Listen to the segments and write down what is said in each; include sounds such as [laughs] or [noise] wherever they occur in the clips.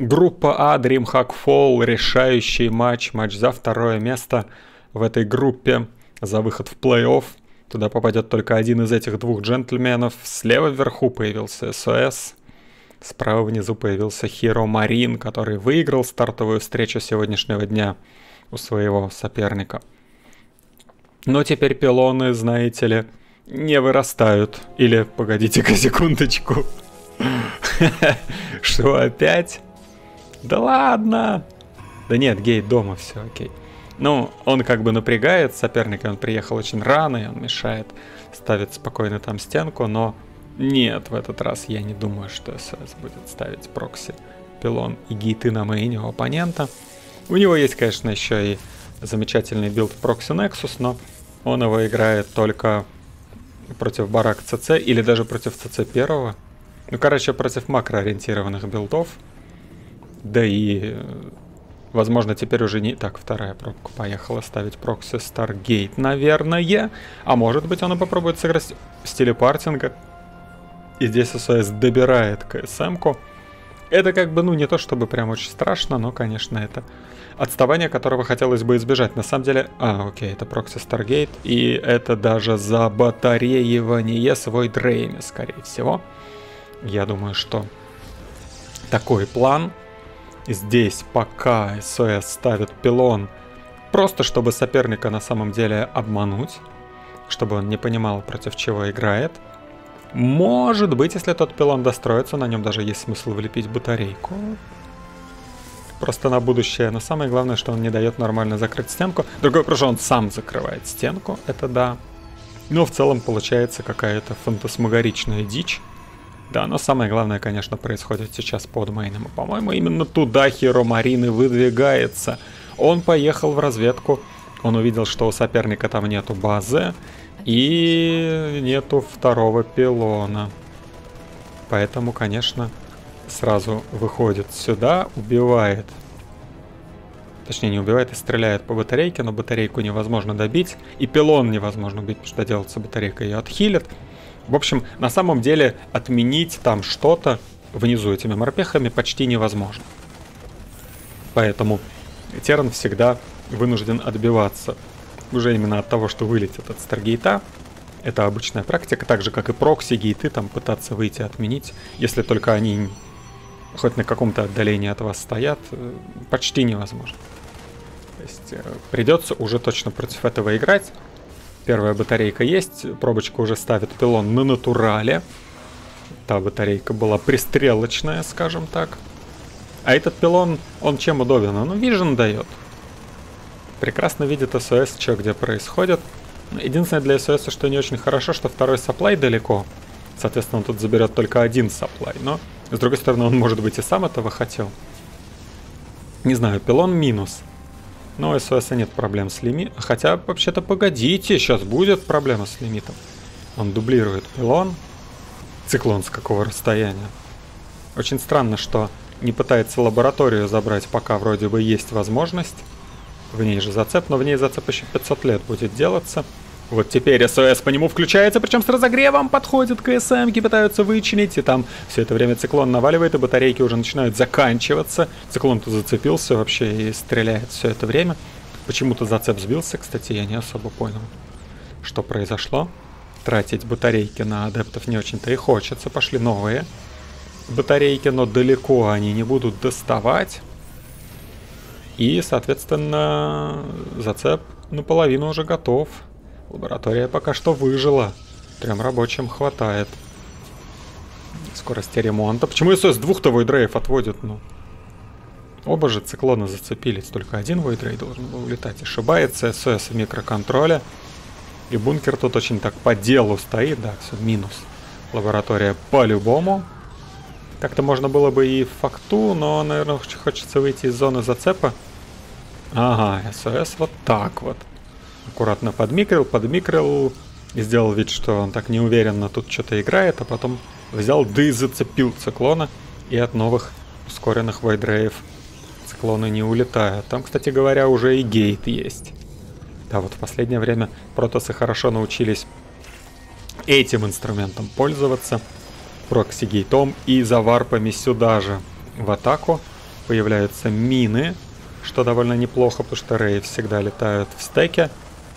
Группа А, DreamHack Fall, решающий матч, матч за второе место в этой группе за выход в плей-офф. Туда попадет только один из этих двух джентльменов. Слева вверху появился СОС. Справа внизу появился Хиро Марин, который выиграл стартовую встречу сегодняшнего дня у своего соперника. Но теперь пилоны, знаете ли, не вырастают. Или, погодите-ка [laughs] секундочку. [laughs] Что опять? Да ладно! Да нет, gate дома, все окей. Ну, он как бы напрягает соперника, он приехал очень рано, и он мешает, ставит спокойно там стенку, но нет, в этот раз я не думаю, что СС будет ставить proxy pylon и gate ы на main е у оппонента. У него есть, конечно, еще и замечательный build proxy Nexus, но он его играет только против барак ЦЦ или даже против ЦЦ первого. Ну, короче, против макроориентированных билдов. Да и, возможно, теперь уже не... Так, вторая пробка поехала ставить прокси Stargate, наверное. А может быть, он и попробует сыграть в стиле партинга. И здесь СОС добирает КСМ-ку. Это как бы, ну, не то чтобы прям очень страшно, но, конечно, это отставание, которого хотелось бы избежать. На самом деле, а, окей, это прокси Stargate, и это даже за батареивание свой дрейми, скорее всего. Я думаю, что такой план. Здесь пока СОС ставит пилон, просто чтобы соперника на самом деле обмануть, чтобы он не понимал, против чего играет – может быть, если тот пилон достроится, на нем даже есть смысл влепить батарейку. Просто на будущее. Но самое главное, что он не дает нормально закрыть стенку. Другой вопрос, он сам закрывает стенку, это да. Но в целом получается какая-то фантасмагоричная дичь. Да, но самое главное, конечно, происходит сейчас под мейном. По-моему, именно туда Хиро Марины выдвигается. Он поехал в разведку, он увидел, что у соперника там нету базы, и нету второго пилона. Поэтому, конечно, сразу выходит сюда, убивает. Точнее, не убивает, а стреляет по батарейке, но батарейку невозможно добить. И пилон невозможно убить, потому что делается батарейка ее отхилит. В общем, на самом деле отменить там что-то внизу этими морпехами почти невозможно. Поэтому Терн всегда вынужден отбиваться уже именно от того, что вылетит от Старгейта. Это обычная практика, так же как и прокси гейты, там пытаться выйти отменить, если только они хоть на каком-то отдалении от вас стоят, э, почти невозможно. То есть э, придется уже точно против этого играть. Первая батарейка есть, пробочка уже ставит пилон на натурале. Та батарейка была пристрелочная, скажем так. А этот пилон, он чем удобен? Он вижен дает прекрасно видит СОС, что где происходит. Единственное для СОС, что не очень хорошо, что второй саплай далеко. Соответственно, он тут заберет только один саплай. Но, с другой стороны, он, может быть, и сам этого хотел. Не знаю, пилон минус. Но у СОС нет проблем с лимитом. Хотя, вообще-то, погодите, сейчас будет проблема с лимитом. Он дублирует пилон. Циклон с какого расстояния? Очень странно, что не пытается лабораторию забрать, пока вроде бы есть возможность. В ней же зацеп, но в ней зацеп еще 500 лет будет делаться. Вот теперь СОС по нему включается, причем с разогревом подходит к СМ, пытаются вычинить, и там все это время циклон наваливает, и батарейки уже начинают заканчиваться. Циклон-то зацепился вообще и стреляет все это время. Почему-то зацеп сбился, кстати, я не особо понял, что произошло. Тратить батарейки на адептов не очень-то и хочется, пошли новые батарейки, но далеко они не будут доставать. И, соответственно, зацеп наполовину уже готов. Лаборатория пока что выжила. Трем рабочим хватает. Скорости ремонта. Почему СС двух-то войдрейв отводит, ну? Оба же циклона зацепились. Только один войдрей должен был улетать. Ошибается СС в микроконтроле. И бункер тут очень так по делу стоит. Да, все, минус. Лаборатория по-любому. Как-то можно было бы и факту, но, наверное, хочется выйти из зоны зацепа. Ага, СОС вот так вот. Аккуратно подмикрил, подмикрил и сделал вид, что он так неуверенно тут что-то играет, а потом взял да и зацепил циклона, и от новых ускоренных вайдреев циклоны не улетают. Там, кстати говоря, уже и гейт есть. Да, вот в последнее время протосы хорошо научились этим инструментом пользоваться. Прокси гейтом и заварпами сюда же в атаку. появляются мины, что довольно неплохо, потому что Рэй всегда летают в стеке.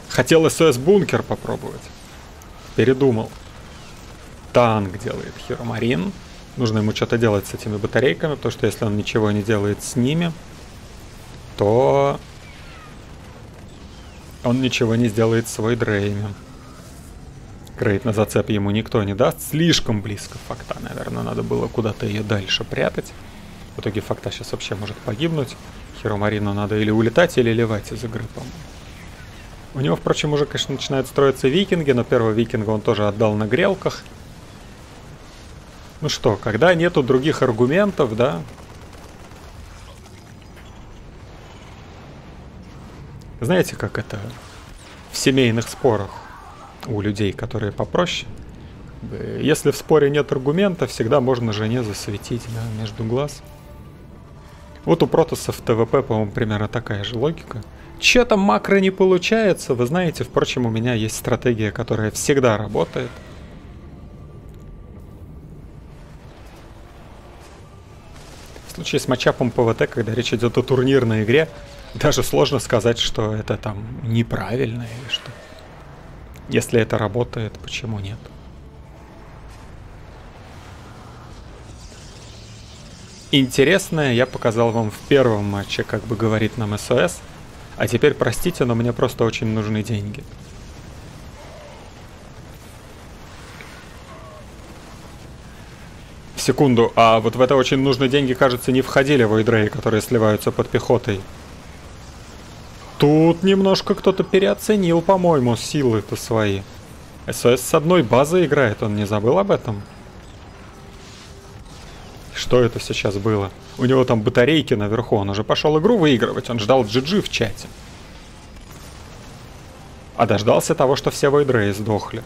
Хотел СОС-бункер попробовать. Передумал. Танк делает Хиромарин. Нужно ему что-то делать с этими батарейками, потому что если он ничего не делает с ними, то он ничего не сделает с свой Дрейми. Крейт на зацеп ему никто не даст. Слишком близко факта, наверное, надо было куда-то ее дальше прятать. В итоге факта сейчас вообще может погибнуть. Хиромарину надо или улетать, или ливать из игры, по-моему. У него, впрочем, уже, конечно, начинают строиться викинги, но первого викинга он тоже отдал на грелках. Ну что, когда нету других аргументов, да? Знаете, как это в семейных спорах у людей, которые попроще? Если в споре нет аргумента, всегда можно жене засветить да, между глаз. Вот у протосов ТВП, по-моему, примерно такая же логика. Че там макро не получается, вы знаете, впрочем, у меня есть стратегия, которая всегда работает. В случае с матчапом ПВТ, когда речь идет о турнирной игре, даже сложно сказать, что это там неправильно или что. Если это работает, почему нет? Интересное я показал вам в первом матче, как бы говорит нам СОС. А теперь простите, но мне просто очень нужны деньги. Секунду, а вот в это очень нужные деньги, кажется, не входили войдрей, которые сливаются под пехотой. Тут немножко кто-то переоценил, по-моему, силы-то свои. СОС с одной базы играет, он не забыл об этом? Что это сейчас было? У него там батарейки наверху, он уже пошел игру выигрывать, он ждал GG в чате. А дождался того, что все войдреи сдохли.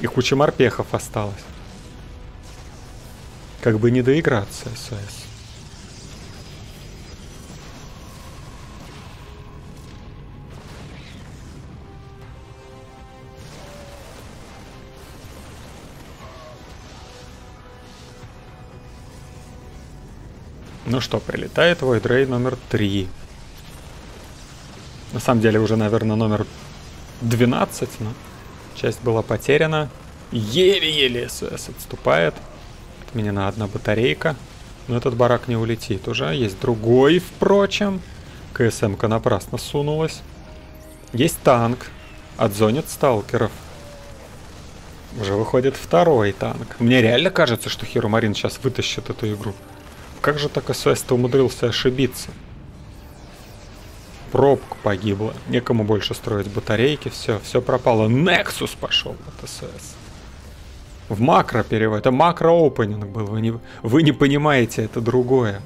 И куча морпехов осталось. Как бы не доиграться, СОС. Ну что, прилетает Войдрей номер 3. На самом деле уже, наверное, номер 12, но часть была потеряна. Еле-еле СС отступает. Отменена одна батарейка. Но этот барак не улетит уже. Есть другой, впрочем. КСМ-ка напрасно сунулась. Есть танк. Отзонит сталкеров. Уже выходит второй танк. Мне реально кажется, что Хирумарин сейчас вытащит эту игру. Как же так СС-то умудрился ошибиться? Пробка погибла. Некому больше строить батарейки. Все, все пропало. Nexus пошел от СС. В макро перевод. Это макро-опенинг был. Вы не, вы не понимаете, это другое.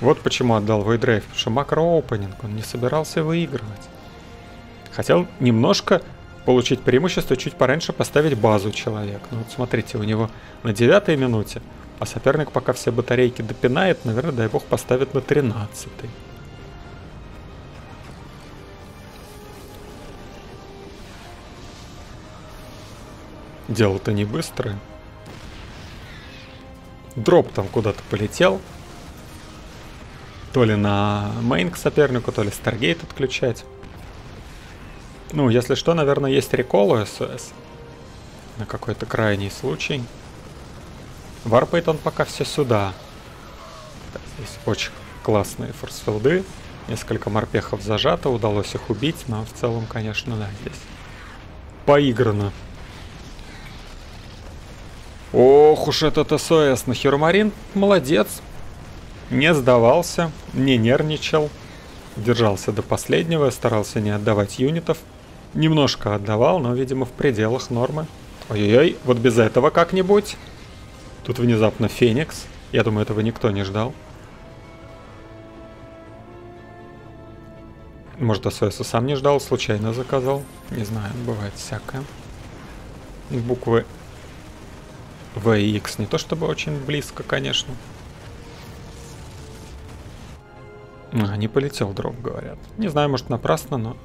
Вот почему отдал Вейдрейв. Потому что макро-опенинг. Он не собирался выигрывать. Хотел немножко получить преимущество, чуть пораньше поставить базу человек. Ну вот смотрите, у него на девятой минуте, а соперник пока все батарейки допинает, наверное, дай бог, поставит на 13 -й. Дело-то не быстрое. Drop там куда-то полетел. То ли на main к сопернику, то ли Stargate отключать. Ну, если что, наверное, есть рекол у СС. На какой-то крайний случай. Варпает он пока все сюда. Так, здесь очень классные форсфилды. Несколько морпехов зажато, удалось их убить, но в целом, конечно, да, здесь поиграно. Ох уж этот СОС, но Хиромарин молодец. Не сдавался, не нервничал, держался до последнего, старался не отдавать юнитов. Немножко отдавал, но, видимо, в пределах нормы. Ой-ой-ой, вот без этого как-нибудь. Тут внезапно Феникс. Я думаю, этого никто не ждал. Может, АСОС сам не ждал, случайно заказал. Не знаю, бывает всякое. Буквы В и X не то чтобы очень близко, конечно. А, не полетел дроп, говорят. Не знаю, может напрасно, но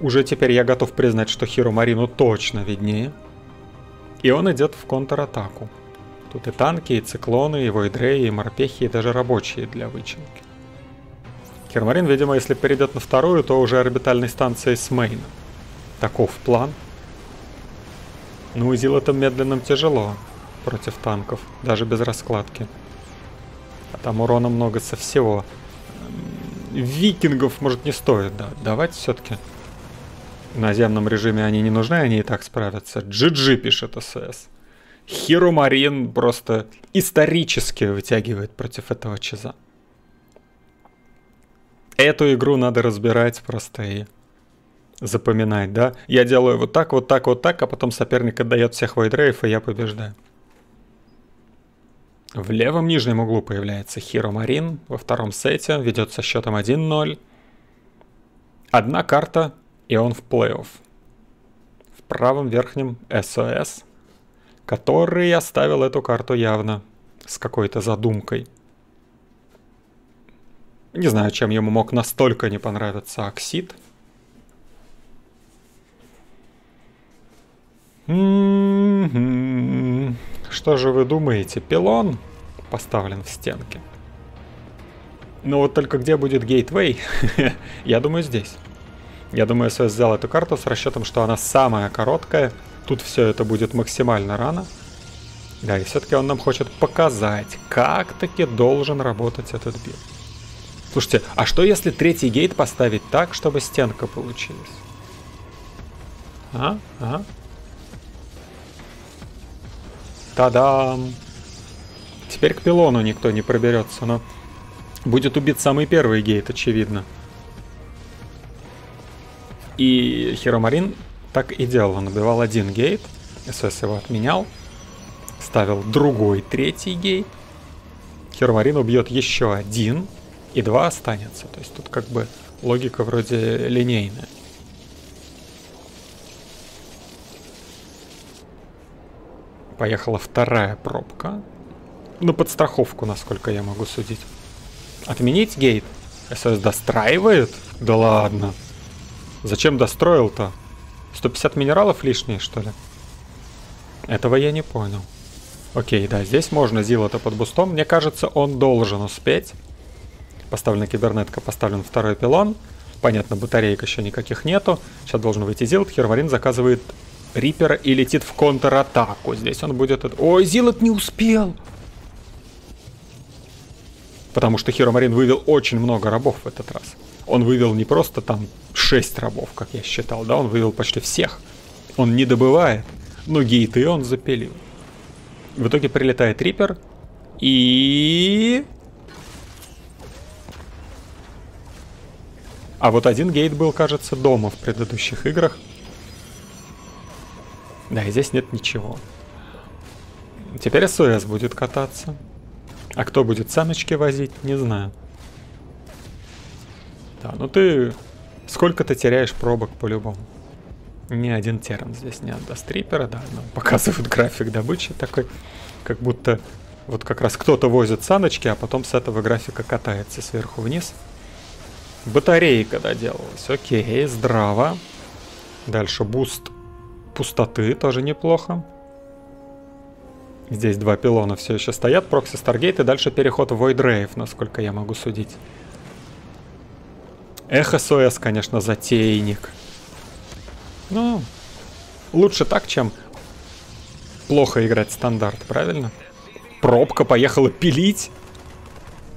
уже теперь я готов признать, что Хиро Марину точно виднее. И он идет в контратаку. Тут и танки, и циклоны, и войдреи, и морпехи, и даже рабочие для вычинки. Хермарин, видимо, если перейдет на вторую, то уже орбитальной станцией с мейном. Таков план. Ну, Зилотом медленным тяжело против танков, даже без раскладки. А там урона много со всего. Викингов, может, не стоит, да. Давайте все-таки. В наземном режиме они не нужны, они и так справятся. GG пишет СС. Хиро Марин просто исторически вытягивает против этого чиза. Эту игру надо разбирать просто и запоминать, да? Я делаю вот так, вот так, вот так, а потом соперник отдает всех вайдрейв, и я побеждаю. В левом нижнем углу появляется Хиро Марин. Во втором сете ведет со счетом 1-0. Одна карта, и он в плей-офф. В правом верхнем СОС, который оставил эту карту явно с какой-то задумкой. Не знаю, чем ему мог настолько не понравиться Оксид. М-м-м. Что же вы думаете? Пилон поставлен в стенке. Но вот только где будет gateway? [laughs] Я думаю, здесь. Я думаю, СОС взял эту карту с расчетом, что она самая короткая. Тут все это будет максимально рано. Да, и все-таки он нам хочет показать, как таки должен работать этот build. Слушайте, а что если третий gate поставить так, чтобы стенка получилась? А? Ага. Та-дам! Теперь к пилону никто не проберется, но будет убит самый первый гейт, очевидно. И Хиромарин так и делал. Он убивал один гейт, СС его отменял, ставил другой третий гейт. Хиромарин убьет еще один, и два останется. То есть тут как бы логика вроде линейная. Поехала вторая пробка. На подстраховку, насколько я могу судить. Отменить гейт? СС достраивает? Да ладно. Зачем достроил-то? 150 минералов лишние, что ли? Этого я не понял. Окей, да, здесь можно Зилота под бустом. Мне кажется, он должен успеть. Поставлена кибернетка, поставлен второй пилон. Понятно, батареек еще никаких нету. Сейчас должен выйти Зилот. Херварин заказывает Рипера и летит в контратаку. Здесь он будет... Ой, Зилот не успел! Потому что Хиромарин вывел очень много рабов в этот раз. Он вывел не просто там 6 рабов, как я считал, да, он вывел почти всех. Он не добывает, но гейты он запилил. В итоге прилетает Рипер и... А вот один гейт был, кажется, дома в предыдущих играх. Да, и здесь нет ничего. Теперь СОС будет кататься. А кто будет самочки возить, не знаю. Да, ну ты... Сколько ты теряешь пробок по-любому? Ни один терран здесь не отдаст рипера, да, но [laughs] показывают график добычи такой, как будто вот как раз кто-то возит саночки, а потом с этого графика катается сверху вниз. Батарейка доделалась, окей, здраво. Дальше буст пустоты, тоже неплохо. Здесь два пилона все еще стоят, proxy Stargate и дальше переход в Void насколько я могу судить. Эх, СОС, конечно, затейник. Ну, лучше так, чем плохо играть стандарт, правильно? Пробка поехала пилить.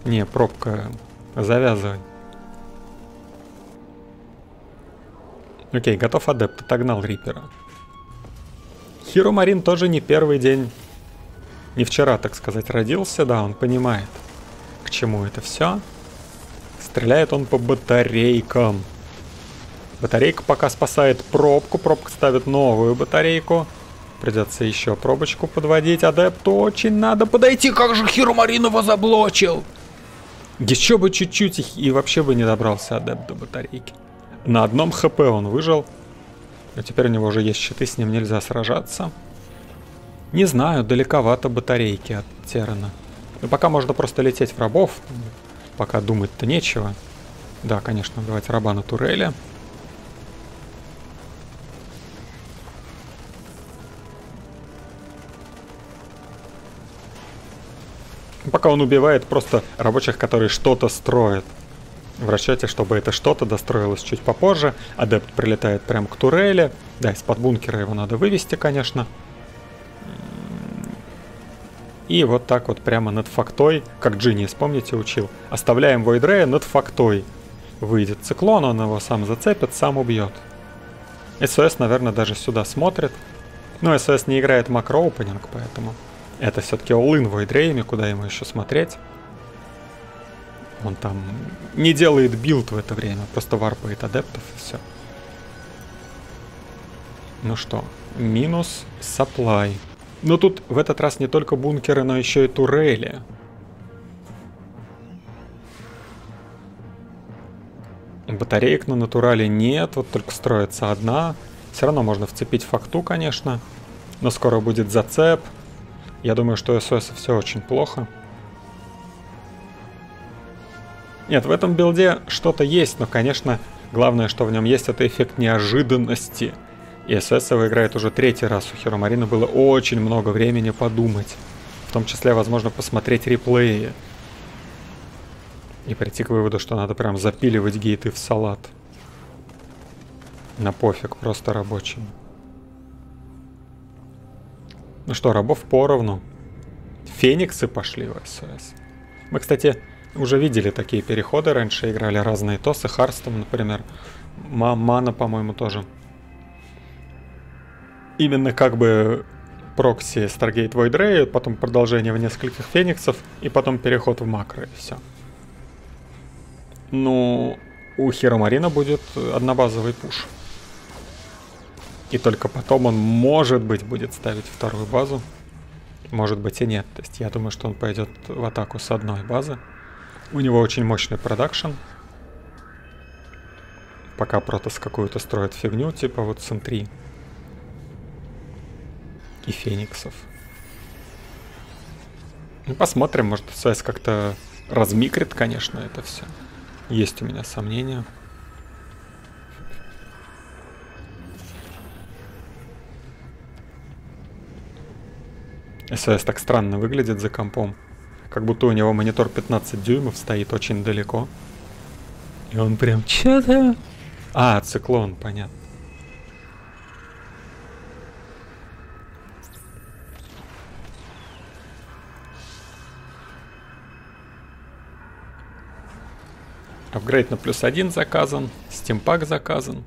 Не, пробка, завязывай. Окей, готов адепт, отогнал Рипера. Хиро Марин тоже не первый день не вчера, так сказать, родился, да, он понимает, к чему это все. Стреляет он по батарейкам. Батарейка пока спасает пробку, пробка ставит новую батарейку. Придется еще пробочку подводить. Адепту очень надо подойти, как же Хиромаринова заблочил! Еще бы чуть-чуть и вообще бы не добрался адепт до батарейки. На одном хп он выжил. Но теперь у него уже есть щиты, с ним нельзя сражаться. Не знаю, далековато батарейки от Терана. Ну, пока можно просто лететь в рабов. Пока думать-то нечего. Да, конечно, убивать раба на туреле. Пока он убивает просто рабочих, которые что-то строят. В расчете, чтобы это что-то достроилось чуть попозже. Адепт прилетает прямо к турели. Да, из-под бункера его надо вывести, конечно. И вот так вот прямо над фактой, как Джинни, вспомните, учил. Оставляем Void Ray я над фактой. Выйдет циклон, он его сам зацепит, сам убьет. СОС, наверное, даже сюда смотрит. Но СОС не играет macro opening, поэтому это все-таки all-in куда ему еще смотреть. Он там не делает build в это время, просто варпает адептов и все. Ну что, минус supply. Но тут в этот раз не только бункеры, но еще и турели. Батареек на натурале нет, вот только строится одна. Все равно можно вцепить факту, конечно. Но скоро будет зацеп. Я думаю, что СОС все очень плохо. Нет, в этом билде что-то есть, но, конечно, главное, что в нем есть, это эффект неожиданности. И СС играет уже третий раз. У Хиромарина было очень много времени подумать. В том числе, возможно, посмотреть реплеи. И прийти к выводу, что надо прям запиливать гейты в салат. На пофиг, просто рабочим. Ну что, рабов поровну. Фениксы пошли в СС. Мы, кстати, уже видели такие переходы раньше, играли разные тосы, Харстом, например. Мана, по-моему, тоже. Именно как бы прокси Stargate Void Ray, потом продолжение в нескольких фениксов, и потом переход в макро, и все. Ну, у Хиромарина будет однобазовый пуш. И только потом он, может быть, будет ставить вторую базу. Может быть и нет. То есть я думаю, что он пойдет в атаку с одной базы. У него очень мощный продакшн. Пока Протас какую-то строит фигню, типа вот Сентри. И Фениксов. Ну, посмотрим, может СС как-то размикрит, конечно, это все. Есть у меня сомнения. СС так странно выглядит за компом. Как будто у него монитор 15 дюймов стоит очень далеко. И он прям что-то... А, циклон, понятно. Апгрейд на плюс один заказан, стимпак заказан.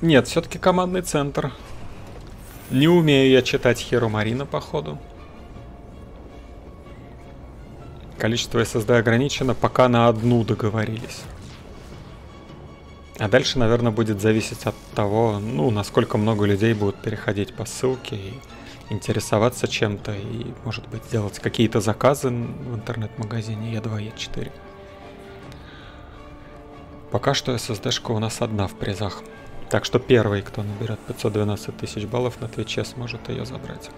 Нет, все-таки командный центр. Не умею я читать Херу Марина, походу. Количество SSD ограничено, пока на одну договорились. А дальше, наверное, будет зависеть от того, ну, насколько много людей будут переходить по ссылке и интересоваться чем-то, и, может быть, делать какие-то заказы в интернет-магазине E2, E4. Пока что SSD-шка у нас одна в призах. Так что первый, кто наберет 512 тысяч баллов на Твиче, сможет ее забрать.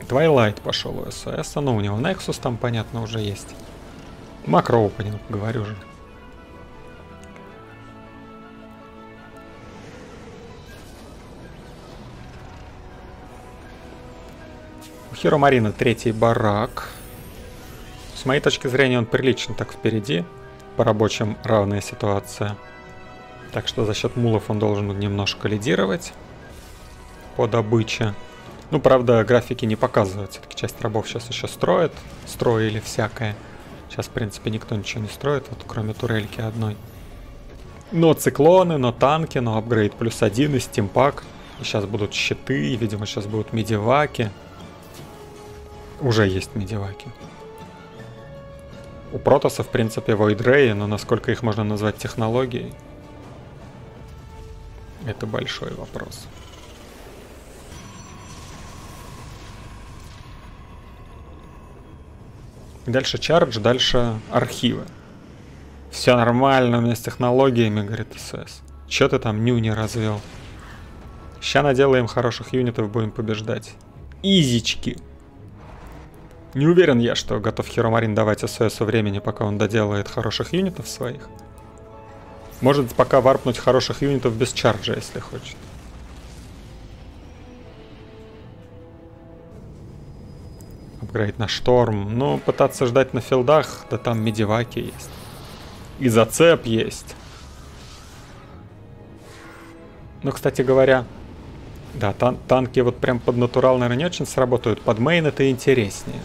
Twilight пошел у СОС, ну у него Nexus там, понятно, уже есть. Макроопенинг, говорю же. Хиро Марина третий барак. С моей точки зрения он прилично так впереди по рабочим равная ситуация. Так что за счет мулов он должен немножко лидировать по добыче. Ну, правда, графики не показывают. Все-таки часть рабов сейчас еще строят. Строили всякое. Сейчас, в принципе, никто ничего не строит, вот кроме турельки одной. Но циклоны, но танки, но апгрейд плюс один и стимпак. И сейчас будут щиты, и, видимо, сейчас будут медиваки. Уже есть медиваки. У Протоса, в принципе, Void но насколько их можно назвать технологией, это большой вопрос. Дальше чардж, дальше архивы. Все нормально у меня с технологиями, говорит СС. Че ты там ню не развел? Ща наделаем хороших юнитов, будем побеждать. Изички. Не уверен я, что готов Хиромарин давать ССу времени, пока он доделает хороших юнитов своих. Может пока варпнуть хороших юнитов без чарджа, если хочет. Апгрейд на шторм. Ну, пытаться ждать на филдах, да там медиваки есть. И зацеп есть. Ну, кстати говоря, да, тан танки вот прям под натурал, наверное, не очень сработают. Под мейн это интереснее.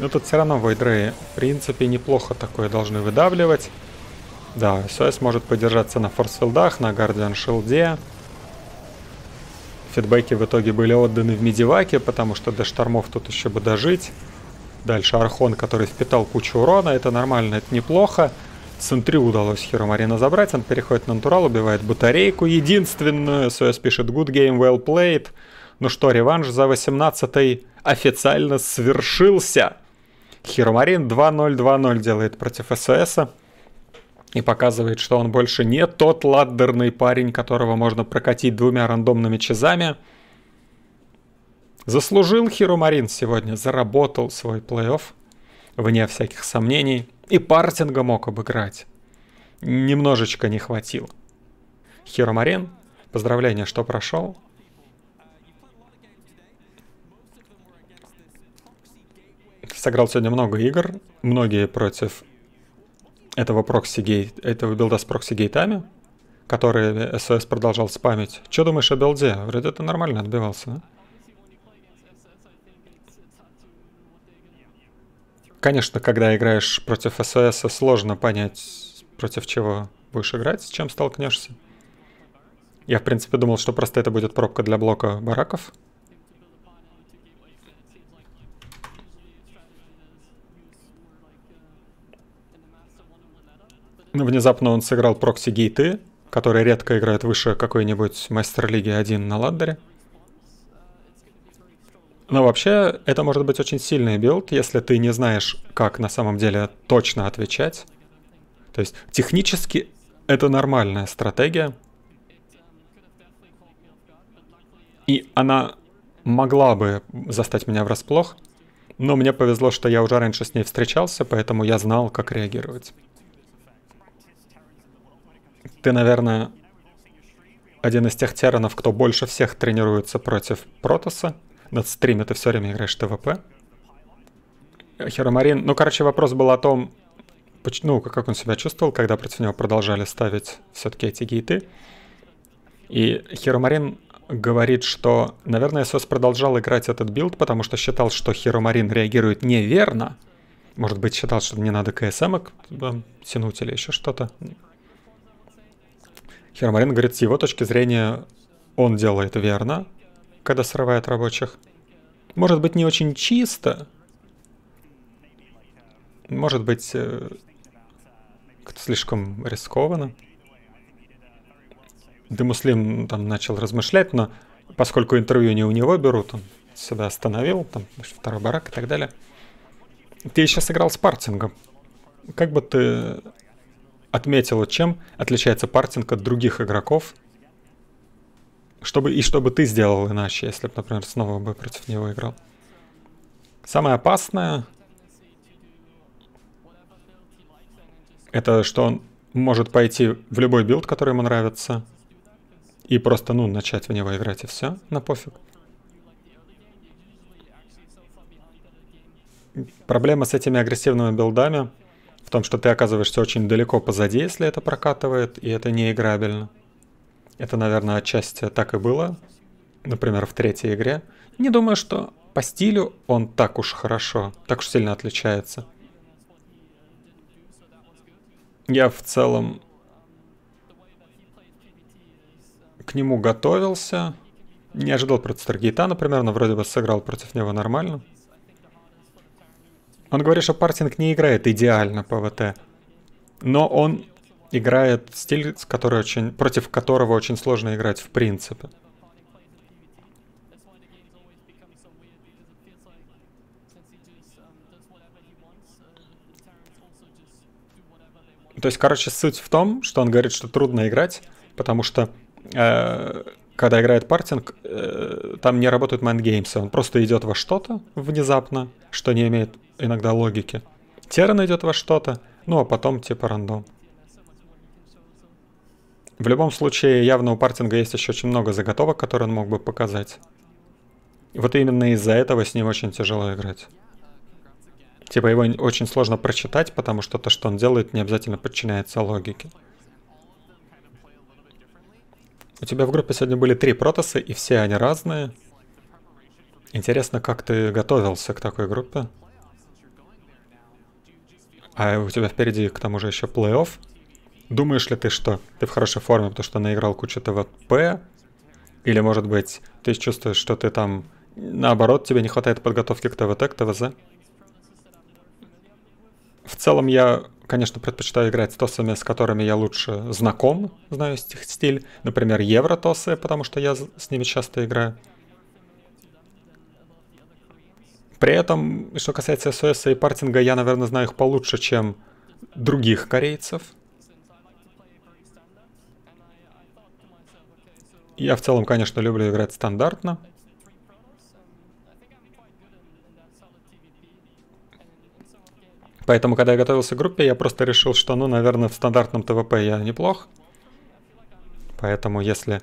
Но тут все равно войдреи, в принципе, неплохо такое должны выдавливать. Да, СОС может подержаться на форсфилдах, на Гардиан Шилде. Фидбэки в итоге были отданы в медиваке, потому что до штормов тут еще бы дожить. Дальше Архон, который впитал кучу урона, это нормально, это неплохо. Центри удалось Хиромарина забрать, он переходит на натурал, убивает батарейку единственную. СОС пишет good game, well played. Ну что, реванш за 18 официально свершился. Хиромарин 2-0-2-0 делает против СОС и показывает, что он больше не тот ладдерный парень, которого можно прокатить двумя рандомными чизами. Заслужил Хиромарин сегодня, заработал свой плей-офф, вне всяких сомнений. И Партинга мог обыграть. Немножечко не хватило. Хиромарин, поздравления, что прошел. Сыграл сегодня много игр, многие против этого proxy gate, этого билда с proxy gate ами, которые СОС продолжал спамить. Что думаешь о билде? Вроде это нормально отбивался, да? Конечно, когда играешь против СОС, сложно понять, против чего будешь играть, с чем столкнешься. Я, в принципе, думал, что просто это будет пробка для блока бараков. Внезапно он сыграл прокси гейты, которые редко играют выше какой-нибудь мастер-лиги 1 на ладдере. Но вообще, это может быть очень сильный билд, если ты не знаешь, как на самом деле точно отвечать. То есть технически это нормальная стратегия. И она могла бы застать меня врасплох, но мне повезло, что я уже раньше с ней встречался, поэтому я знал, как реагировать. Ты, наверное, один из тех терранов, кто больше всех тренируется против Протоса. На стриме ты все время играешь TvP. Херомарин... Ну, короче, вопрос был о том, ну, как он себя чувствовал, когда против него продолжали ставить все-таки эти гейты. И Херомарин говорит, что, наверное, СОС продолжал играть этот build, потому что считал, что Херомарин реагирует неверно. Может быть, считал, что не надо КСМ тянуть или еще что-то. Хермарин говорит, с его точки зрения он делает верно, когда срывает рабочих. Может быть, не очень чисто. Может быть, э, слишком рискованно. Демуслим там начал размышлять, но поскольку интервью не у него берут, он себя остановил, там второй барак и так далее. Ты еще сыграл с партингом. Как бы ты отметил, чем отличается партинг от других игроков, чтобы, и что бы ты сделал иначе, если бы, например, снова бы против него играл. Самое опасное это что он может пойти в любой build, который ему нравится, и просто, ну, начать в него играть, и все, на пофиг. Проблема с этими агрессивными билдами в том, что ты оказываешься очень далеко позади, если это прокатывает, и это не играбельно. Это, наверное, отчасти так и было, например, в третьей игре. Не думаю, что по стилю он так уж хорошо, так уж сильно отличается. Я в целом к нему готовился. Не ожидал против Старгейта, например, но вроде бы сыграл против него нормально. Он говорит, что партинг не играет идеально PvT, но он играет стиль, который очень, против которого очень сложно играть в принципе. То есть, короче, суть в том, что он говорит, что трудно играть, потому что э, когда играет партинг, э, там не работают mind games ы. Он просто идет во что-то внезапно, что не имеет иногда логики. Терран идет во что-то, ну а потом типа рандом. В любом случае, явно у Партинга есть еще очень много заготовок, которые он мог бы показать. Вот именно из-за этого с ним очень тяжело играть. Типа его очень сложно прочитать, потому что то, что он делает, не обязательно подчиняется логике. У тебя в группе сегодня были три протоса, и все они разные. Интересно, как ты готовился к такой группе? А у тебя впереди, к тому же, еще плей-офф. Думаешь ли ты, что ты в хорошей форме, потому что наиграл кучу ТВП? Или, может быть, ты чувствуешь, что ты там, наоборот, тебе не хватает подготовки к ТВТ, к ТВЗ? В целом я, конечно, предпочитаю играть с тосами, с которыми я лучше знаком, знаю их стиль. Например, евро-тосы, потому что я с ними часто играю. При этом, что касается СОС и партинга, я, наверное, знаю их получше, чем других корейцев. Я в целом, конечно, люблю играть стандартно. Поэтому, когда я готовился к группе, я просто решил, что, ну, наверное, в стандартном ТВП я неплох. Поэтому, если...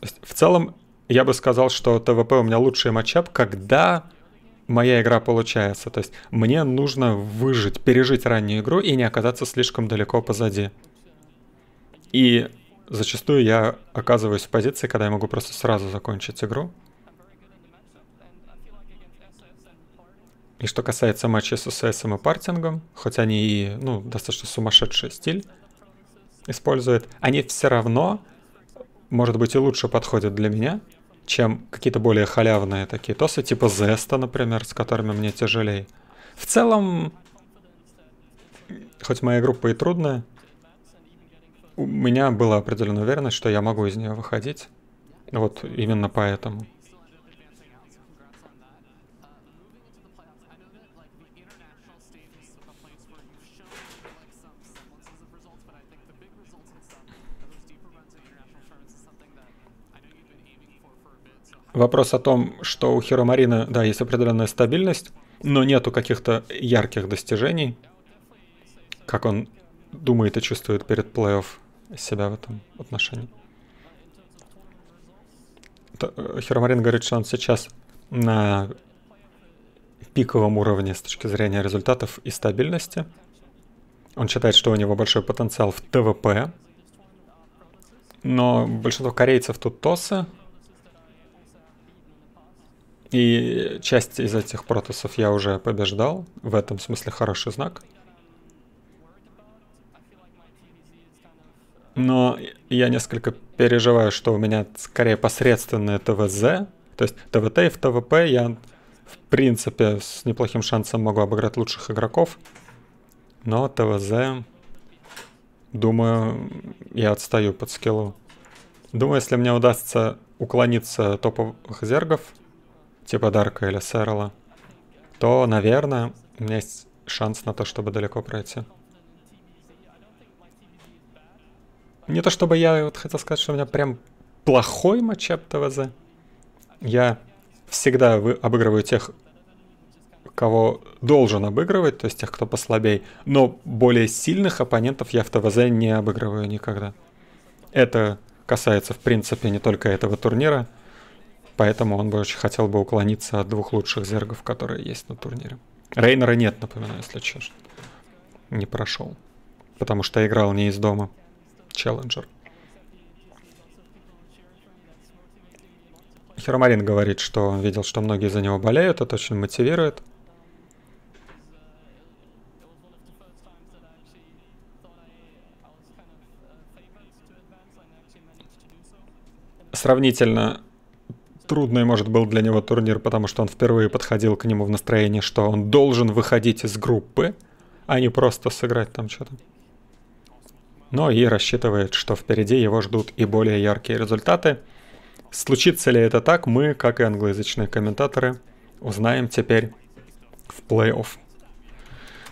В целом, я бы сказал, что ТВП у меня лучший матчап, когда моя игра получается. То есть мне нужно выжить, пережить раннюю игру и не оказаться слишком далеко позади. И зачастую я оказываюсь в позиции, когда я могу просто сразу закончить игру. И что касается матчей с СС и партингом, хоть они и ну, достаточно сумасшедший стиль используют, они все равно, может быть, и лучше подходят для меня, чем какие-то более халявные такие тосы, типа Зеста, например, с которыми мне тяжелее. В целом, хоть моя группа и трудная, у меня была определенная уверенность, что я могу из нее выходить. Вот именно поэтому. Вопрос о том, что у Хиромарина, да, есть определенная стабильность, но нету каких-то ярких достижений, как он думает и чувствует перед плей-офф себя в этом отношении. Э, Хиромарин говорит, что он сейчас на пиковом уровне с точки зрения результатов и стабильности. Он считает, что у него большой потенциал в ТВП, но большинство корейцев тут ТОСы, и часть из этих протосов я уже побеждал. В этом смысле хороший знак. Но я несколько переживаю, что у меня скорее посредственное ТВЗ. То есть ТВТ и в ТВП я, в принципе, с неплохим шансом могу обыграть лучших игроков. Но ТВЗ, думаю, я отстаю под скиллу. Думаю, если мне удастся уклониться топовых зергов, типа Дарка или Сэрла, то, наверное, у меня есть шанс на то, чтобы далеко пройти. Не то чтобы я вот хотел сказать, что у меня прям плохой матчап ТВЗ. Я всегда вы, обыгрываю тех, кого должен обыгрывать, то есть тех, кто послабей. Но более сильных оппонентов я в ТВЗ не обыгрываю никогда. Это касается, в принципе, не только этого турнира, Поэтому он бы очень хотел бы уклониться от двух лучших зергов, которые есть на турнире. Рейнера нет, напоминаю, если честно. Не прошел. Потому что играл не из дома. Челленджер. Херомарин говорит, что он видел, что многие за него болеют, это очень мотивирует. Сравнительно трудный, может, был для него турнир, потому что он впервые подходил к нему в настроении, что он должен выходить из группы, а не просто сыграть там что-то. Но и рассчитывает, что впереди его ждут и более яркие результаты. Случится ли это так, мы, как и англоязычные комментаторы, узнаем теперь в плей-офф.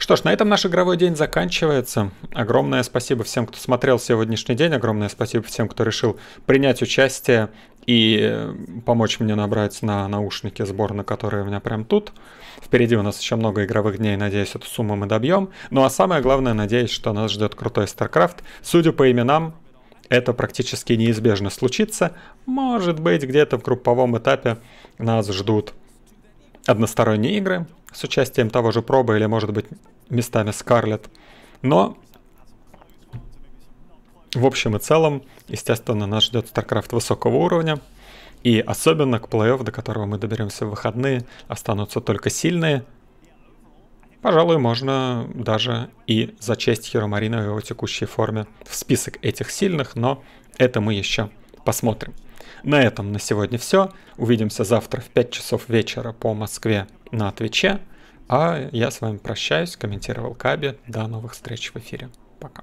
Что ж, на этом наш игровой день заканчивается. Огромное спасибо всем, кто смотрел сегодняшний день. Огромное спасибо всем, кто решил принять участие и э, помочь мне набрать на наушники сборно, которые у меня прям тут. Впереди у нас еще много игровых дней, надеюсь, эту сумму мы добьем. Ну а самое главное, надеюсь, что нас ждет крутой StarCraft. Судя по именам, это практически неизбежно случится. Может быть, где-то в групповом этапе нас ждут односторонние игры с участием того же Проба или, может быть, местами Скарлет. Но в общем и целом, естественно, нас ждет StarCraft высокого уровня. И особенно к плей-офф, до которого мы доберемся в выходные, останутся только сильные. Пожалуй, можно даже и зачесть Хиро Марина в его текущей форме в список этих сильных, но это мы еще посмотрим. На этом на сегодня все. Увидимся завтра в 5 часов вечера по Москве на Твиче. А я с вами прощаюсь, комментировал Каби. До новых встреч в эфире. Пока.